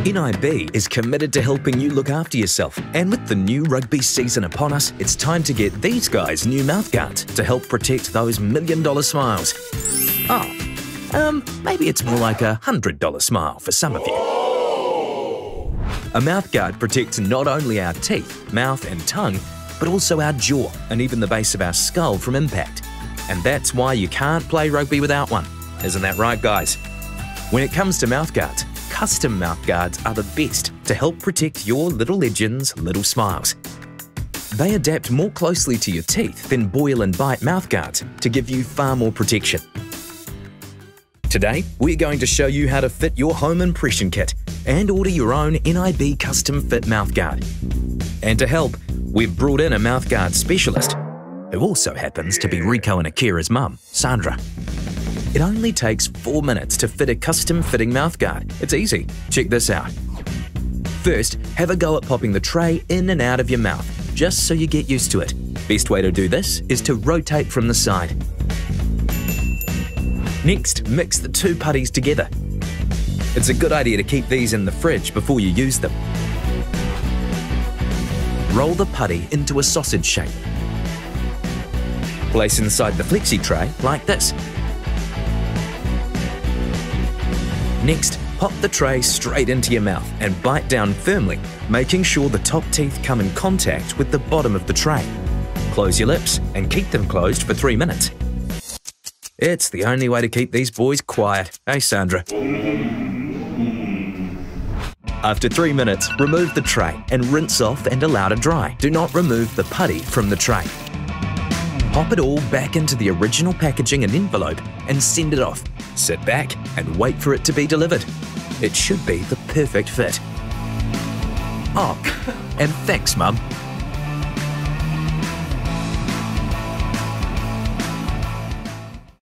NIB is committed to helping you look after yourself, and with the new rugby season upon us, it's time to get these guys new mouthguards to help protect those million dollar smiles. Oh, um, maybe it's more like a hundred dollar smile for some of you. A mouthguard protects not only our teeth, mouth, and tongue, but also our jaw and even the base of our skull from impact. And that's why you can't play rugby without one. Isn't that right, guys? When it comes to mouthguards, custom mouthguards are the best to help protect your little legend's little smiles. They adapt more closely to your teeth than boil and bite mouthguards to give you far more protection. Today, we're going to show you how to fit your home impression kit and order your own NIB custom fit mouthguard. And to help, we've brought in a mouthguard specialist, who also happens to be Rieko and Akira's mum, Sandra. It only takes 4 minutes to fit a custom fitting mouthguard. It's easy. Check this out. First, have a go at popping the tray in and out of your mouth, just so you get used to it. Best way to do this is to rotate from the side. Next, mix the two putties together. It's a good idea to keep these in the fridge before you use them. Roll the putty into a sausage shape. Place inside the flexi tray like this. Next, pop the tray straight into your mouth and bite down firmly, making sure the top teeth come in contact with the bottom of the tray. Close your lips and keep them closed for 3 minutes. It's the only way to keep these boys quiet, eh, Sandra? After 3 minutes, remove the tray and rinse off and allow to dry. Do not remove the putty from the tray. Pop it all back into the original packaging and envelope and send it off. Sit back and wait for it to be delivered. It should be the perfect fit. Oh, and thanks, Mum.